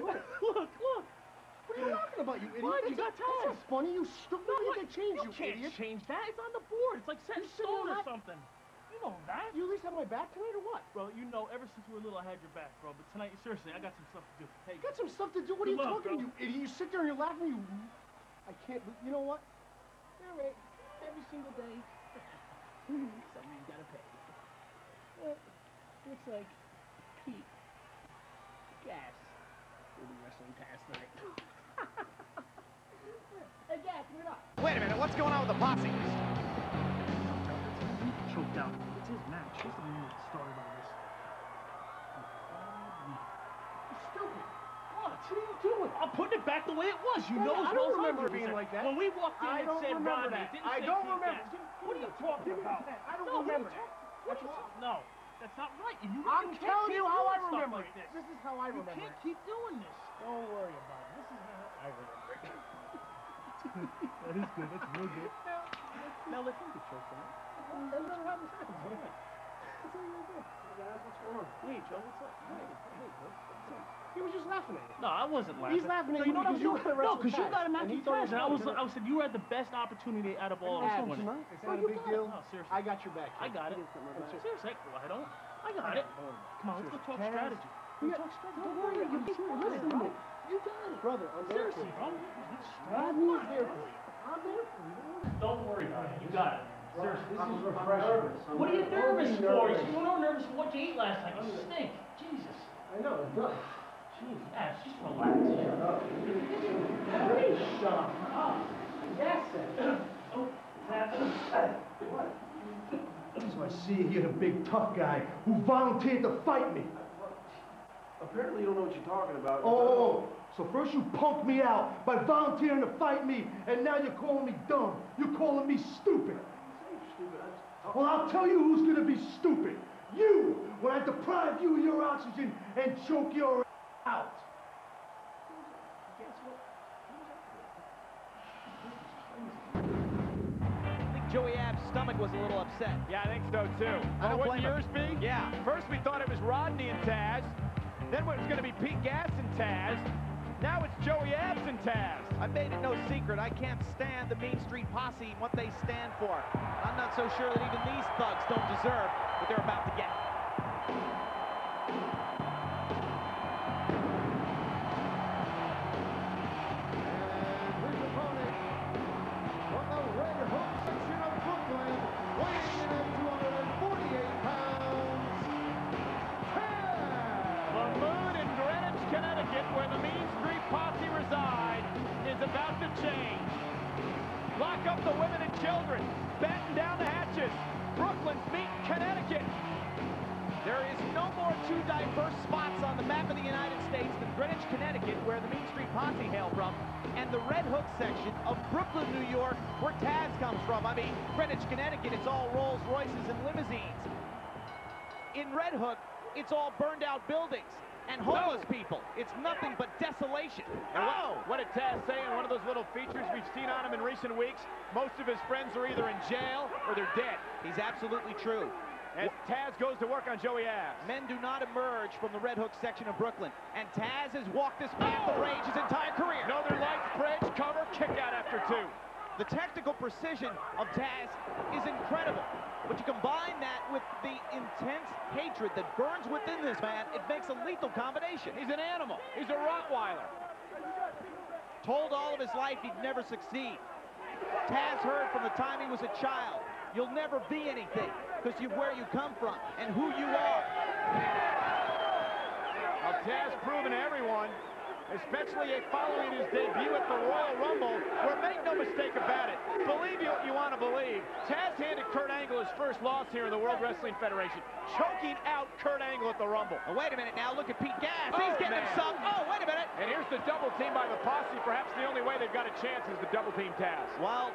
Look, look, look. What are you talking about, you idiot? What? You got That's not funny, you stupid. No, you what? can change, you, you can't idiot. change that. It's on the board. It's like set in You stone or something. You know that. You at least have my back tonight or what? Bro, you know, ever since we were little, I had your back, bro. But tonight, seriously, I got some stuff to do. Hey, You got some stuff to do. What are you luck, talking, bro. you idiot? You sit there and you're laughing. You, I can't. You know what? All right. Every single day, somebody's got to pay. Well, looks like Pete Gas will be wrestling past night. hey, Gas, wait up. Wait a minute, what's going on with the posse? choked out. It's his match. He's the one that started all this. You stupid. What? What are you doing? I'm putting it back the way it was. You Yeah, know I as don't well as I remember being like that. When we walked in, I it don't said remember Rodney. that. Didn't I say don't remember. Gas. What are you talking about? I don't no, remember that. what what- are you- No, that's not right. You, you I'm can't telling keep you how I doing remember like this. This is how I You remember can't keep doing this. Don't worry about it. This is how I remember it. That is good. That's real good. Now let's think it's choking. That never happens. That's all right. That's all you do. Guys, what's going on? Hey, Joe, what's up? Hey, hey, bro. What's up? He was just laughing at you. No, I wasn't laughing. He's laughing at No, you you know what I because was you doing? wanna No, because you got a match and he with thought he Tazz, was and I was, gonna- I said you had the best opportunity out of all of us Adam, to win it. tonight? It's not a you big deal. No, seriously. I got your back. I got it. Seriously, well, I don't. I got it. Come on, let's go talk strategy. you got- talk strategy. Don't Don't worry, worry, I'm you sure. got it, Listen, bro. bro. You got it. Brother, I'm there for Seriously, you. bro. There for you. I'm there for you. Don't worry about it. You got it. Seriously. This is refreshing. What are you nervous for? You were not nervous for what you ate last night. You stink. Jesus. I know, it does. Jeez, Ash, just relax. Please shut up. Oh, yes, sir. Oh, that. So I see you're the big tough guy who volunteered to fight me. Apparently you don't know what you're talking about. Oh, so first you punked me out by volunteering to fight me, and now you're calling me dumb. You're calling me stupid. Stupid. I just- Well, I'll tell you who's gonna be stupid. You, when I deprive you of your oxygen and choke your out. I think Joey Ab's stomach was a little upset. Yeah, I think so too. I don't what blame yours him. be? Yeah. First we thought it was Rodney and Tazz. Then it was going to be Pete Gas and Tazz. Now it's Joey Abs and I made it no secret. I can't stand the Mean Street Posse and what they stand for. I'm not so sure that even these thugs don't deserve what they're about to get. Up the women and children. Batten down the hatches. Brooklyn's meet Connecticut. There is no more two diverse spots on the map of the United States than Greenwich, Connecticut, where the Mean Street Posse hail from, and the Red Hook section of Brooklyn, New York, where Tazz comes from. I mean, Greenwich, Connecticut, it's all Rolls Royces and limousines. In Red Hook, it's all burned out buildings and homeless people. It's nothing but desolation. And what, what did Tazz say in one of those little features we've seen on him in recent weeks? Most of his friends are either in jail or they're dead. He's absolutely true. As Tazz goes to work on Joey Abs. Men do not emerge from the Red Hook section of Brooklyn, and Tazz has walked this path of rage his entire career. Northern Lights, bridge, cover, kick out after two. The technical precision of Tazz is incredible. But you combine that with the intense hatred that burns within this man, it makes a lethal combination. He's an animal. He's a Rottweiler. Told all of his life he'd never succeed. Tazz heard from the time he was a child, you'll never be anything because you're where you come from and who you are. Well, Tazz proven to everyone, especially following his debut at the Royal Rumble, where make no mistake about it, believe you what you want to believe, Tazz handed Kurt Angle his first loss here in the World Wrestling Federation, choking out Kurt Angle at the Rumble. Oh, wait a minute now, look at Pete Gas. Oh, He's getting man. him some. Oh, wait a minute. And here's the double team by the Posse. Perhaps the only way they've got a chance is the double team Tazz. Well,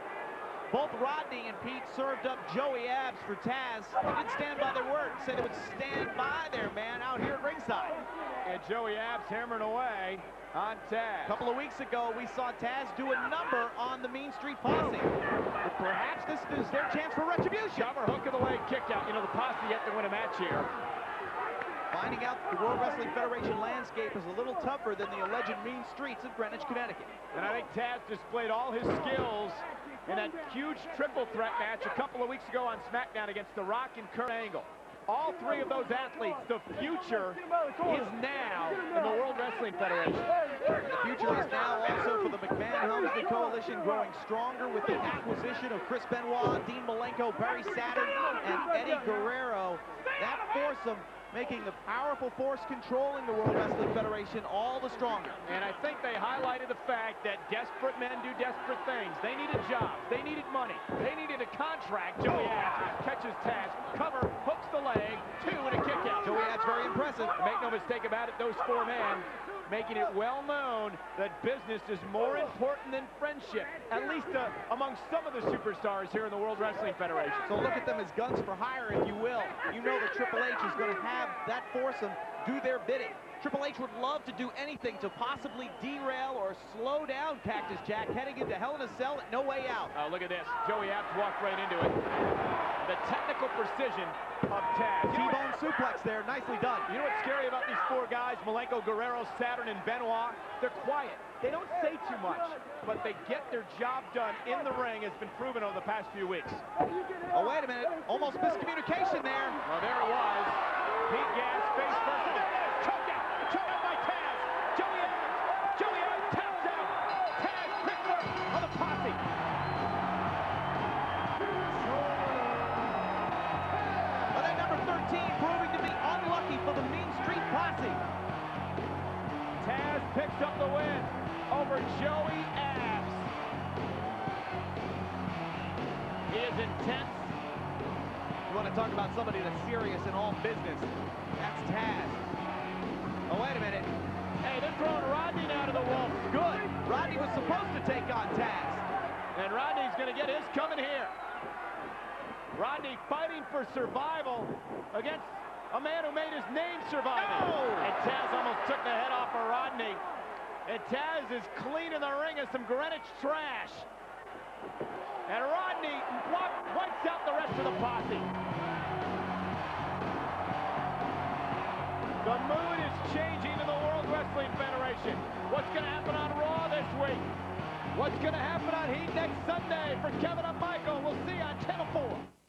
both Rodney and Pete served up Joey Abs for Tazz. They didn't stand by their word. Said they would stand by their man out here at ringside. And Joey Abs hammering away on Tazz. A couple of weeks ago, we saw Tazz do a number on the Mean Street Posse. But perhaps this is their chance for retribution. Cover, hook of the leg, kick out. You know, the Posse yet to win a match here. Finding out the World Wrestling Federation landscape is a little tougher than the alleged mean streets of Greenwich, Connecticut. And I think Tazz displayed all his skills in that huge triple threat match a couple of weeks ago on SmackDown against The Rock and Kurt Angle. All three of those athletes, the future is now in the World Wrestling Federation. The future is now also for the McMahon-Helmsley Coalition growing stronger with the acquisition of Chris Benoit, Dean Malenko, Perry Saturn, and Eddie Guerrero. That foursome making the powerful force controlling the World Wrestling Federation all the stronger. And I think they highlighted the fact that desperate men do desperate things. They needed jobs. They needed money. They needed a contract. Joey oh. Abs catches Taz, cover, hooks the leg, two and a kick out. Joey Abs very impressive. Make no mistake about it, those four men making it well known that business is more important than friendship, at least uh, among some of the superstars here in the World Wrestling Federation. So look at them as guns for hire, if you will. You know that Triple H is going to have that foursome do their bidding. Triple H would love to do anything to possibly derail or slow down Cactus Jack heading into Hell in a Cell at No Way Out. Oh, look at this. Joey Abs walked right into it. The technical precision of Tazz. T-bone suplex there, nicely done. You know what's scary about these four guys, Malenko, Guerrero, Saturn, and Benoit? They're quiet. They don't say too much, but they get their job done in the ring has been proven over the past few weeks. Oh, wait a minute. Almost miscommunication there. Well, there it was. Pete Gas, face first. Is intense. You want to talk about somebody that's serious in all business. That's Tazz. Oh, wait a minute. Hey, they're throwing Rodney now to the wolves. Good. Rodney was supposed to take on Tazz. And Rodney's going to get his coming here. Rodney fighting for survival against a man who made his name surviving. Oh! And Tazz almost took the head off of Rodney. And Tazz is clean in the ring of some Greenwich trash. And Rodney wipes out the rest of the posse. The mood is changing in the World Wrestling Federation. What's going to happen on Raw this week? What's going to happen on Heat next Sunday for Kevin and Michael? We'll see you on Channel 4.